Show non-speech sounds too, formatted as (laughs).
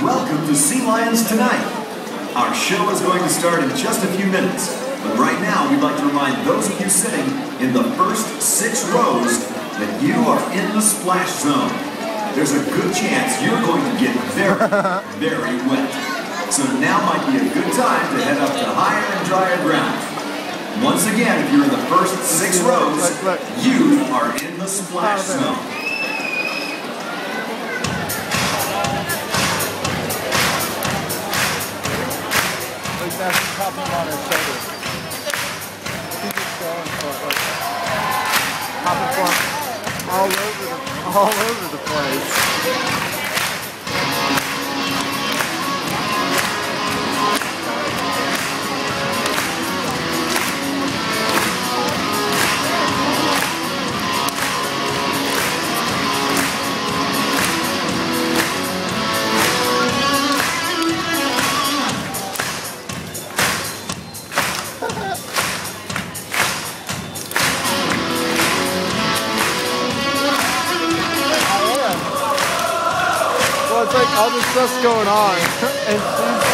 Welcome to Sea Lions Tonight. Our show is going to start in just a few minutes, but right now we'd like to remind those of you sitting in the first six rows that you are in the splash zone. There's a good chance you're going to get very, (laughs) very wet. So now might be a good time to head up to higher and drier ground. Once again, if you're in the first six rows, you are in the splash zone. That's popping on her shoulder. She's just going for it. Like, popping for all over the, all over the place. Like all this stuff's going on, (laughs) and